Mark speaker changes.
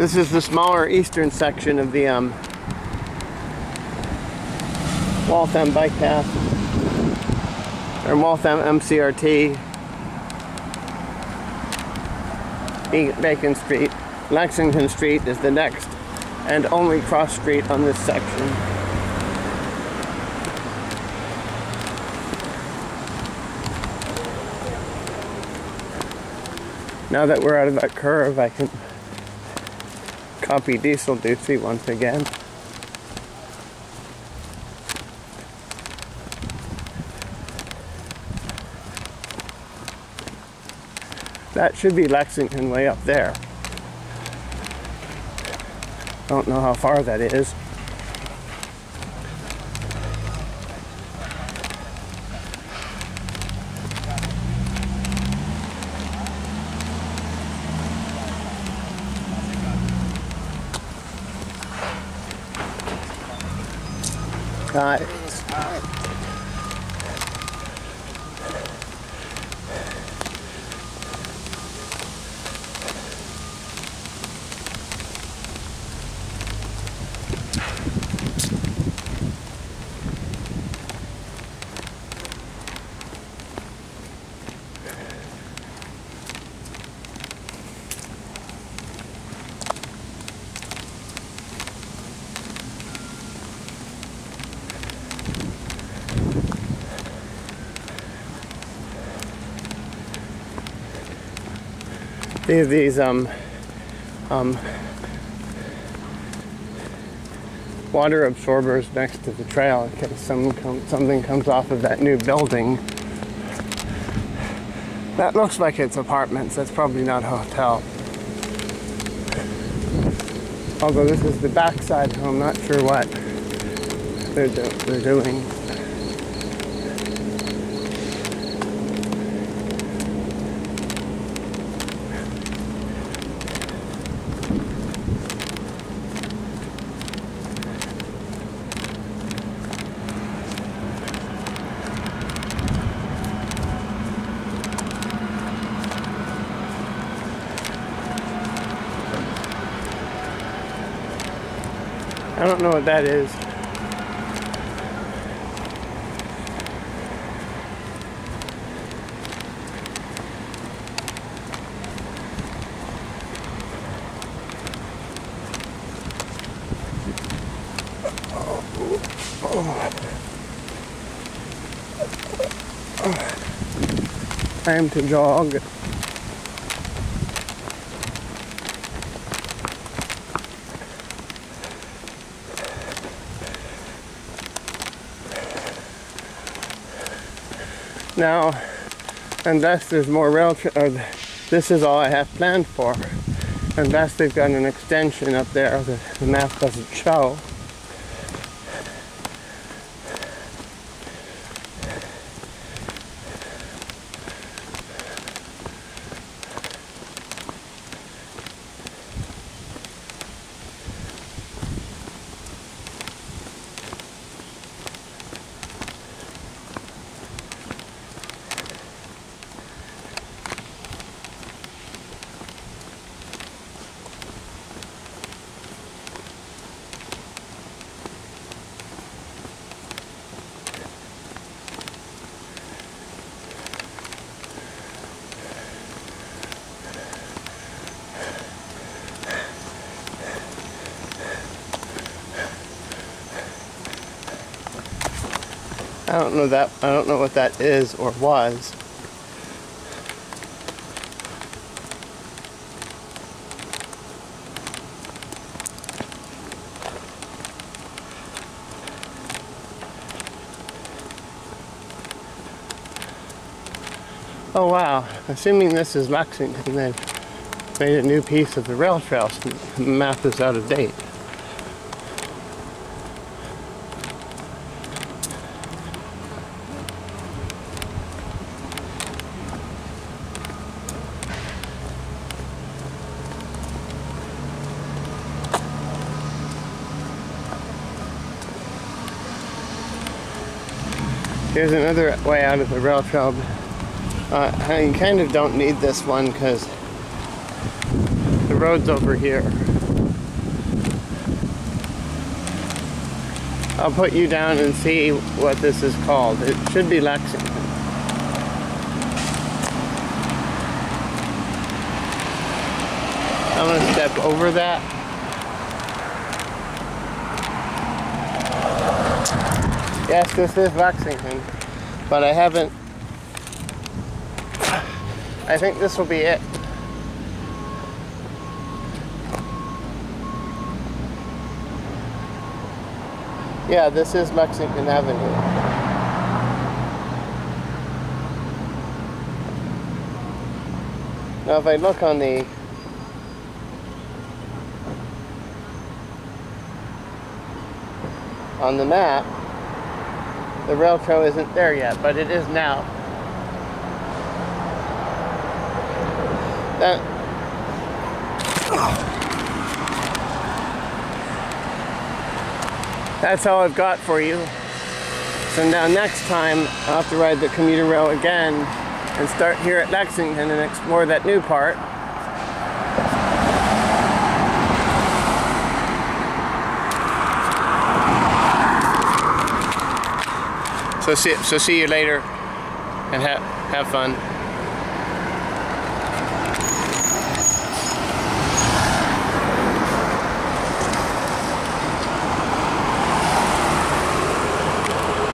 Speaker 1: This is the smaller eastern section of the um, Waltham bike path or Waltham MCRT Bacon Street. Lexington Street is the next and only cross street on this section. Now that we're out of that curve, I can copy Diesel Doofy once again. That should be Lexington way up there. Don't know how far that is. Hi. They have these um, um, water absorbers next to the trail in case some something comes off of that new building. That looks like it's apartments. That's probably not a hotel. Although this is the backside, so I'm not sure what they're, do- they're doing. I don't know what that is. Time to jog. Now, unless there's more rail, th- uh, this is all I have planned for. Unless they've got an extension up there that the map doesn't show. I don't know that. I don't know what that is or was. Oh wow! Assuming this is Lexington, they've made a new piece of the rail trail. So the map is out of date. Here's another way out of the rail trail. Uh, I kind of don't need this one because the road's over here. I'll put you down and see what this is called. It should be Lexington. I'm gonna step over that Yes, this is Lexington, but I haven't. I think this will be it. Yeah, this is Lexington Avenue. Now if I look on the on the map, the rail trail isn't there yet, but it is now. That That's all I've got for you. So now next time I'll have to ride the commuter rail again and start here at Lexington and explore that new part. So see, so see you later and have, have fun.